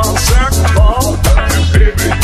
myself, oh, baby.